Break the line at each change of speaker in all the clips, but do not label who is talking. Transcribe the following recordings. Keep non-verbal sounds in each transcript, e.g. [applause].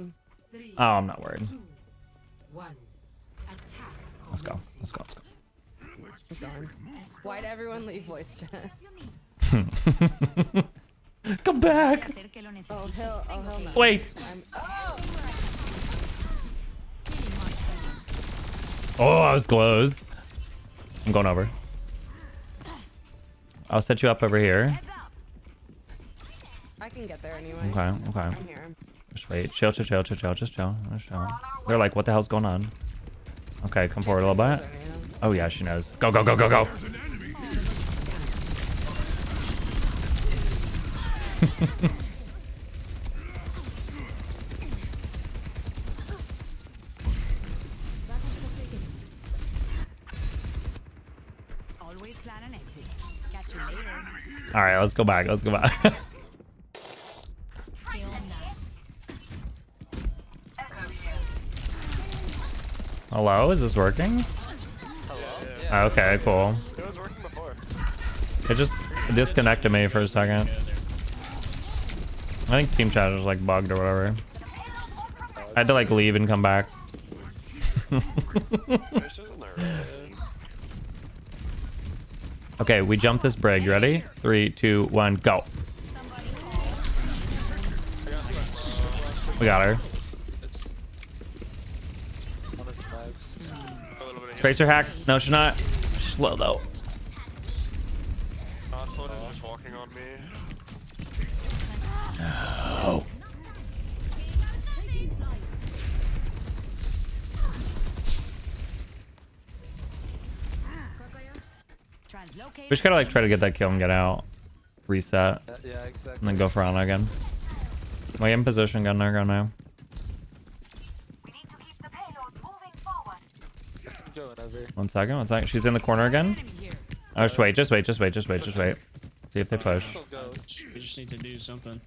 him.
Oh, I'm not worried. Let's go. Let's go. Let's go.
Why'd everyone leave voice chat? [laughs]
Come back.
Hacer que lo
Oh,
necesite.
he'll, oh, he'll.
Wait.
I'm,
Oh, I was close. I'm going over. I'll set you up over here.
I can get there anyway.
Okay, okay.
I'm here.
Just wait. Chill, chill, chill, chill, chill. Just chill. Just chill. They're like, what the hell's going on? Okay, come forward a little bit. Oh yeah, she knows. Go, go, go, go, go.
Always plan an exit. Catch you later.
All right, let's go back. Let's go back. [laughs] Hello, is this working?
Hello?
Ah, okay, cool.
It was working before.
It just disconnected me for a second. I think team chat was like bugged or whatever. Oh, I had to like leave and come back.
This isn't there, right?
Okay, we jump this brig. You ready? Three, two, one, go. We got her.
It's one of snipes.
A little bit of
Tracer hack. No, she's not. She's slow though.
Uh, is just walking on me.
Oh. We just gotta like try to get that kill and get out. Reset.
Yeah, yeah, exactly.
And then go for Ana again. We in position, gun there, go now.
Go.
One second, one second. She's in the corner again. Oh, just wait, just wait, just wait, just wait, just wait. See if they push.
We just need to do something.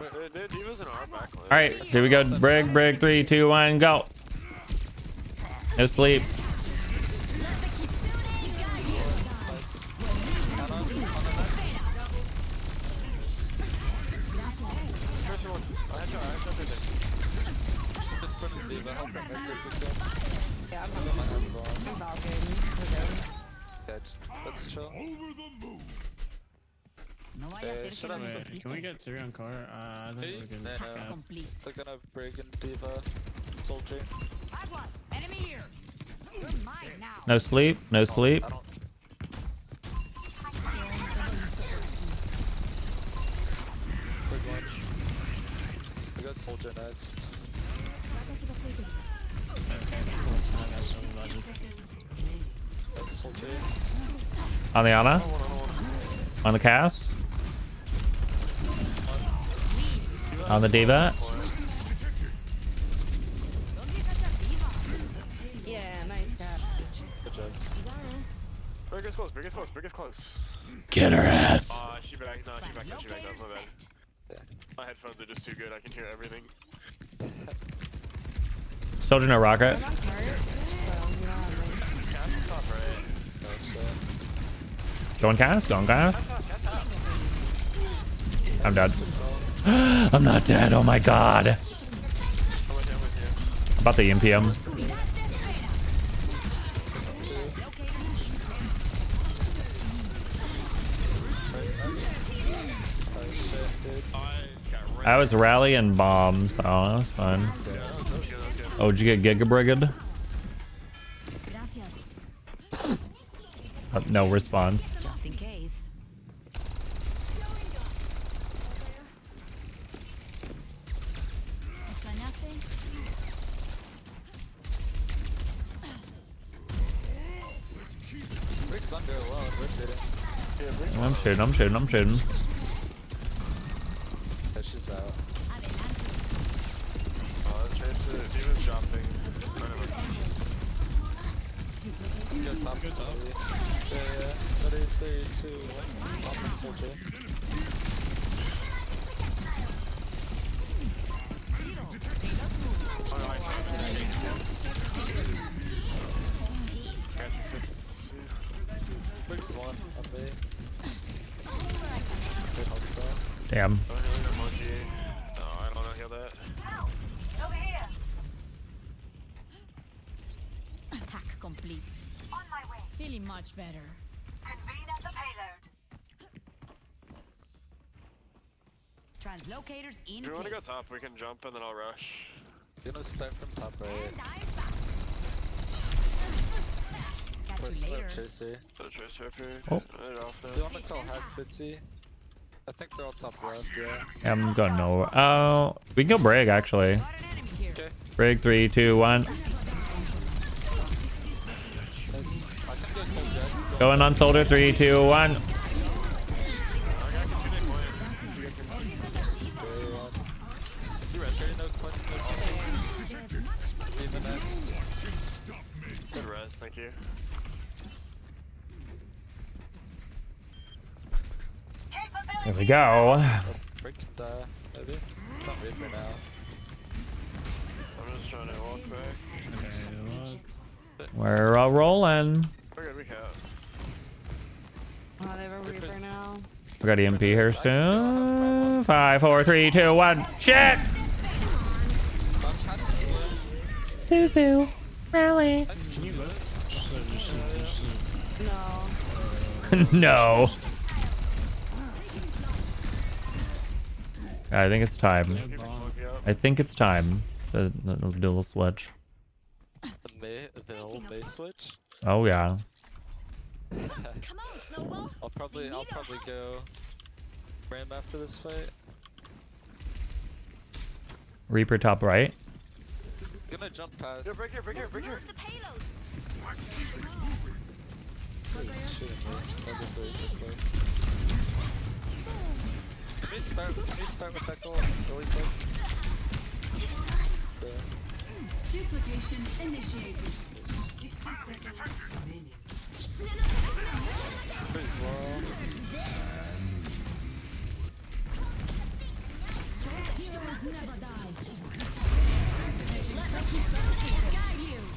Wait, wait, dude, he was in our backline.
All right, here we go. Brig, brig, three, two, one, go. No sleep.
Tracer one. I had to, I to, I had to.
Just put in D.Va. Help him as if we can.
Yeah, I'm
I'm
not.
I'm wrong.
I'm balking. We're good.
Yeah, let's chill.
No vaya a
Eh,
ser que
should
Wait,
necesite.
can we get through on car? Uh, I think we're
Please?
good.
No, no.
Complete.
They're gonna break in D.Va. Soldier.
Aguas. Enemy here. You're mine now.
No sleep. No sleep.
I don't. Quick watch. We got soldier next.
On the Ana.
On
the cast. On the D.Va.
Yeah, nice cat.
Good job.
Brig close, Brig close, Brig close.
Get her ass.
Uh, she back, no, she back up, she back up, my bad.
Yeah.
My headphones are just too good, I can hear everything.
Soldier no rocket.
Top right.
Going cast. Going cast. I'm dead. [gasps] I'm not dead. Oh my god. About the
oh dude.
I
was rallying and bomb, so
oh, that was fun.
Oh, did you get gigabrigged?
Gracias.
No response.
Just in case. ¿Extrañaste?
Rick's under alone. Rick did it.
Yeah, Brig's
I'm shooting. I'm shooting. I'm shooting.
Go top.
Go top.
Yeah, yeah. Ready, three, two, one. Top and soldier.
Alright. Damn. I don't know heal that. Help! Over here! Attack
complete.
On my way.
Feeling much better.
Convene at the payload.
Translocators in
Do you want to go top? We can jump and then I'll rush.
You know, start from top right.
And I'm back.
Push
you
up
later.
Tracer. Eh?
Put a tracer up here.
Oh.
Right off
Do you want to call hard Fitzy? I think they're all top left, yeah.
Yeah, I'm going nowhere. Oh, uh, we can go Brig actually.
Got an enemy here.
Okay.
Brig, three, two, one. Going on soldier, three, two, one. There we go. We're all rolling.
Oh, they have a Reaper now.
We got EMP here soon. Five, four, three, two, one. Shit! Suzu, rally.
No. [laughs]
no. I think it's time.
Keep me fucking up.
I think it's time to to do a little switch.
The Mei, the whole Mei switch.
Oh yeah. [laughs]
Come on, Snowball.
I'll probably, I'll probably go Ram after this fight.
Reaper top right.
Gonna jump past.
Here, break here, break here, break here.
The payload.
He's shooting me. That was a good play. Can we start? Can we start with Echo really quick? Yeah.
Duplication initiated. 60 seconds remaining.
Pretty well.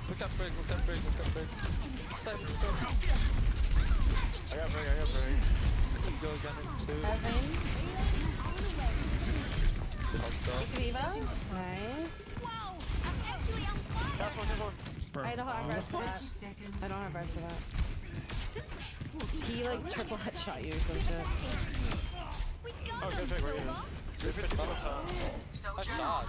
Look up break, look up break, look up break. Side, look up.
I got break. I got break.
Can go again in two.
Heaven. Viva. Nice.
Wow, I'm actually on fire.
Last one. Last one.
I don't have rest for that. I don't have rest for that. He like triple headshot you or some shit.
Oh, good pick.
Snowball.
Reaper the bottom top.
I shot.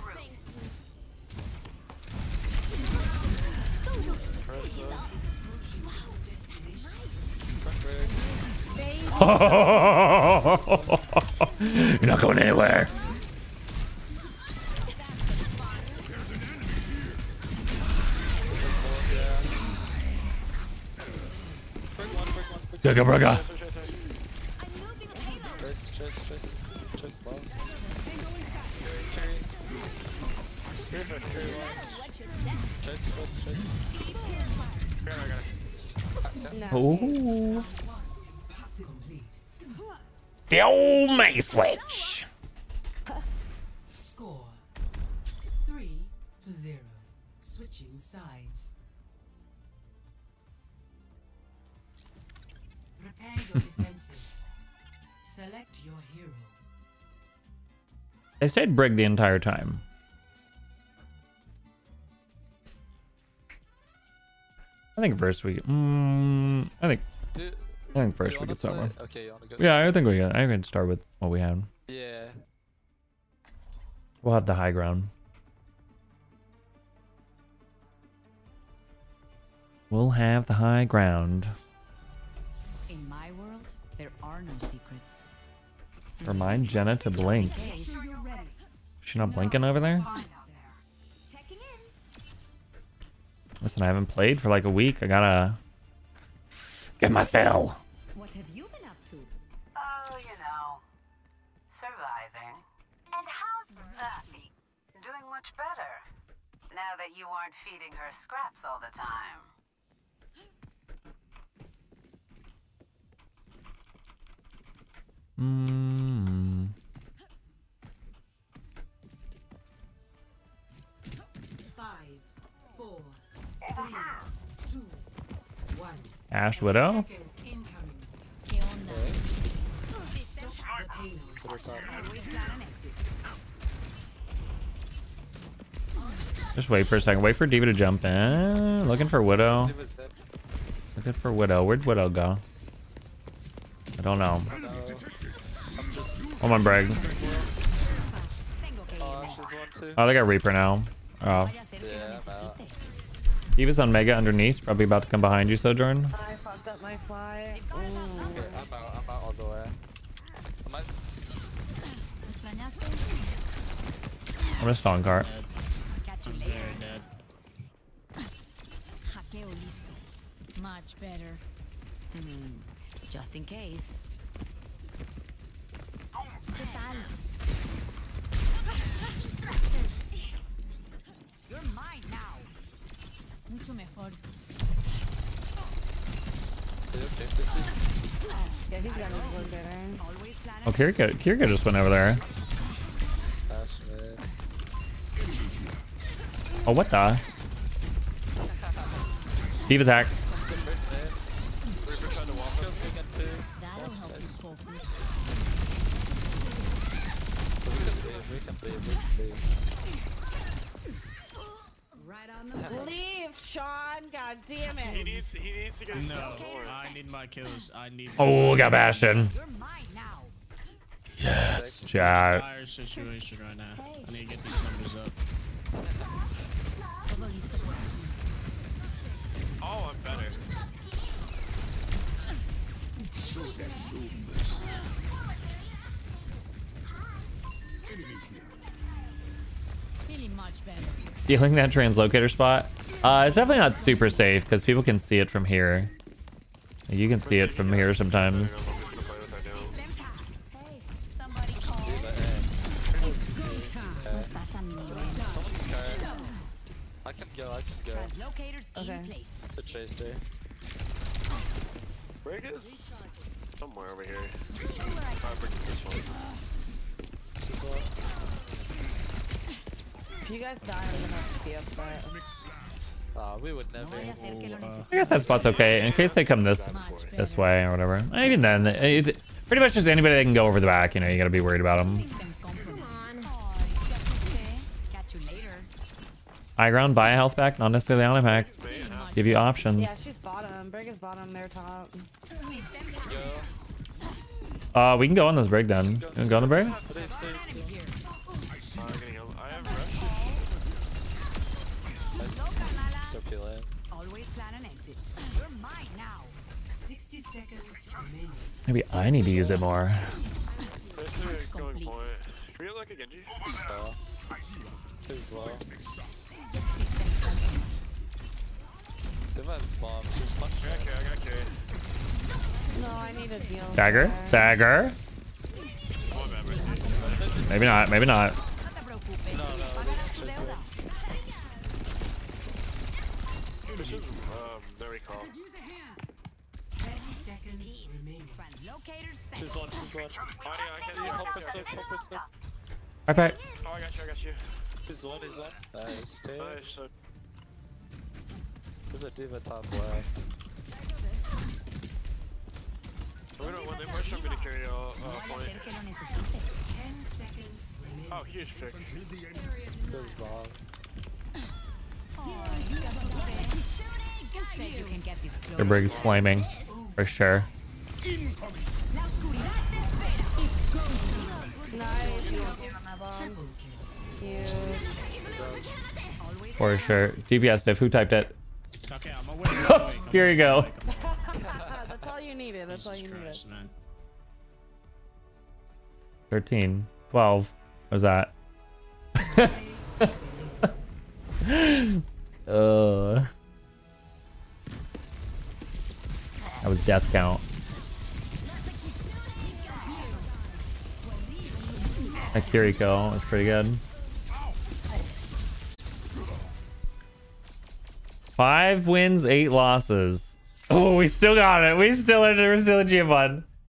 You're not going anywhere.
No.
Ooh.
Complete.
The old Mei switch.
Score. Three to zero. Switching sides. Your defenses. Select your hero.
They stayed Brig the entire time. I think first we. Mm, I think.
Do,
I think first we
wanna
start
play?
with.
Okay?
Yeah, I think we can. I can start with what we have.
Yeah.
We'll have the high ground. We'll have the high ground.
Are no secrets.
Remind Jenna to blink.
Case,
Is she not blinking over there? Listen, I haven't played for like a week. I gotta get my fill.
What have you been up to?
Oh, you know, surviving. And how's Zappy? Doing much better. Now that you aren't feeding her scraps all the time.
Ashe Widow. Just wait for a second. Wait for D.Va to jump in. Looking for Widow. Looking for Widow. Where'd Widow go? I don't know. On, Brig.
Tengo que
Oh,
irme.
she's.
Oh, they got Reaper now. Oh.
Vaya a ser que lo
Yeah, I'm out.
necesite.
D.Va's on Mega underneath. Probably about to come behind you, Sojourn.
I fucked up my fly.
Okay, I'm out. I'm out all the way. I might.
¿Extrañaste?
I'm gonna stone cart.
Dead.
Catch
I'm
later.
very dead.
Hackeo listo. Much better. Hmm, Just in case. ¿Qué tal? You're mine now. Mucho mejor.
Okay, okay, this is.
Yeah, he's got his one better.
Oh, Kiriko, Kiriko just went over there. Oh, what the? Div attack.
He
it.
needs, to get his
No,
foot in the door.
I need my kills. I need.
Oh, got Bastion.
You're mine now.
Yes, chat.
Dire situation right now. I need to get these numbers up.
Todo listo por aquí.
Oh, I'm better.
Feeling much better.
Stealing that translocator spot. Uh, it's definitely not super safe because people can see it from here. You can see it from here sometimes.
Systems hacked. Hey, somebody call.
Leave it in.
No estás a mi nivel.
Someone's scared. I can go. I can go.
Translocators
Okay.
in place.
The chaser.
Brig is somewhere over here. I'll bring this one.
She's one.
If you guys die, I'm gonna have to be upset.
We would never.
vaya a ser que lo
I guess that spot's okay in case they come this this way or whatever. Even then, it's pretty much just anybody that can go over the back. You know, you gotta be worried about them.
System compromised. Oh, ya asusté. Catch you later.
High ground, buy a health pack, not necessarily on a pack.
Me and half.
Give you options.
Yeah, she's bottom. Brig is bottom. They're top.
Systems hacked.
Go.
Uh, we can go on this break then. You wanna go on the break?
Exit. You're mine now. 60 seconds remaining.
Maybe I need to use it more.
There's a going point. Can we get like a Genji?
Too low. They might have bombs. She's
I
punching.
got I got carry.
No, I need a deal.
Dagger,
there.
dagger.
My bad, Mercy.
Maybe not, maybe not.
This is, um, no recall.
30 seconds remaining. Translocators set.
She's one. She's one.
Oh, yeah, I can't see.
Help
I
us,
can't see her.
help us, help us.
Right back.
Oh, I got you, I got you.
He's one. He's one. Nice. Two.
Nice, so
There's a D.Va top left.
we're gonna, when they push, I'm gonna carry all, uh, point.
ser que lo necesite. 10 seconds remaining.
Oh, huge pick.
There's bomb.
The brig's flaming. For sure.
La oscuridad te espera.
Nice. You want me on that bomb? Cute.
Always
For sure. DPS diff, who typed it?
Okay, I'm away. I'm away. Come
Here you go.
That's all you needed. That's all you
Jesus
needed.
Man.
13. 12. What was that? [laughs] uh, that was death count. That Kiriko was pretty good. Five wins, eight losses. Oh, we still got it. We still are. We're still a GM1.